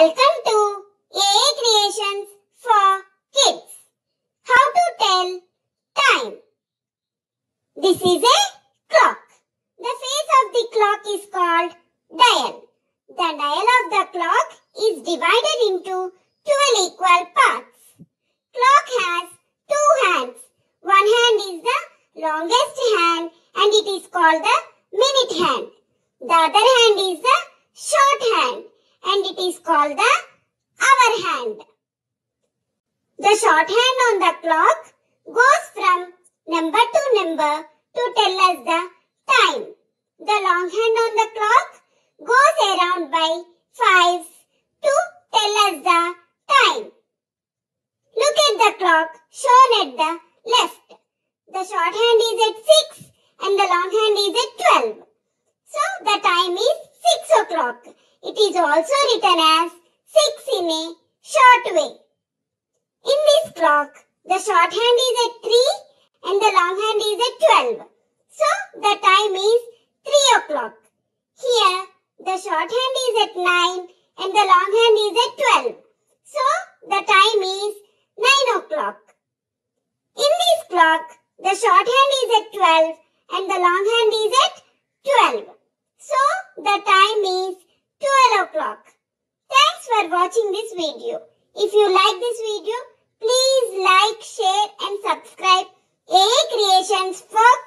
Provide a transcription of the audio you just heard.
Welcome to AA Creations for Kids. How to tell time. This is a clock. The face of the clock is called dial. The dial of the clock is divided into 12 equal parts. Clock has two hands. One hand is the longest hand and it is called the minute hand. The other hand is the short hand and it is called the hour hand. The short hand on the clock goes from number to number to tell us the time. The long hand on the clock goes around by fives to tell us the time. Look at the clock shown at the left. The short hand is at 6 and the long hand is at 12. So the time is 6 o'clock. It is also written as 6 in a short way. In this clock, the short hand is at 3 and the long hand is at 12. So the time is 3 o'clock. Here, the short hand is at 9 and the long hand is at 12. So the time is 9 o'clock. In this clock, the short hand is at 12 and the long hand is at 12. So the time is 12 o'clock. Thanks for watching this video. If you like this video, please like, share and subscribe AA Creations for.